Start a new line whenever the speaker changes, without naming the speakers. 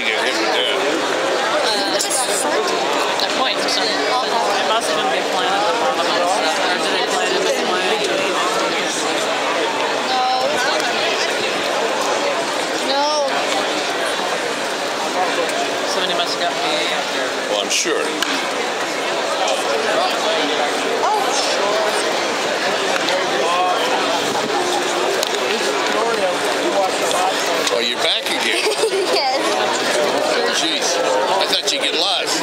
get hit with that.
Or something. It must at the bottom of. Or did? Somebody must have got me.
Well, I'm sure. Get lost.